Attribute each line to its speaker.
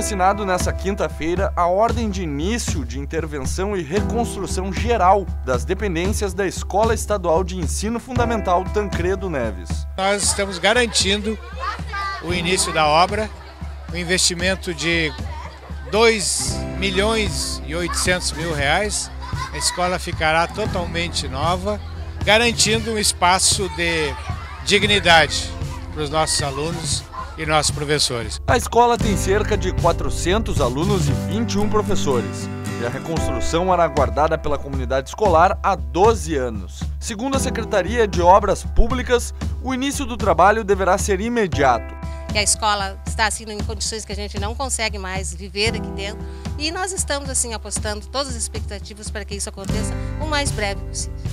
Speaker 1: assinado nesta quinta-feira a ordem de início de intervenção e reconstrução geral das dependências da Escola Estadual de Ensino Fundamental Tancredo Neves.
Speaker 2: Nós estamos garantindo o início da obra, o investimento de 2 milhões e 800 mil reais. A escola ficará totalmente nova, garantindo um espaço de dignidade para os nossos alunos e nossos professores.
Speaker 1: A escola tem cerca de 400 alunos e 21 professores. E a reconstrução era aguardada pela comunidade escolar há 12 anos. Segundo a Secretaria de Obras Públicas, o início do trabalho deverá ser imediato
Speaker 3: que a escola está assim em condições que a gente não consegue mais viver aqui dentro. E nós estamos assim apostando todas as expectativas para que isso aconteça o mais breve possível.